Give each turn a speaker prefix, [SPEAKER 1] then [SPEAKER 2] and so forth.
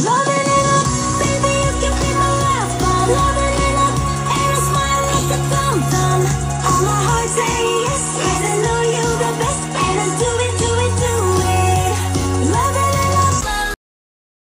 [SPEAKER 1] Loving it up, baby, you can be my last one.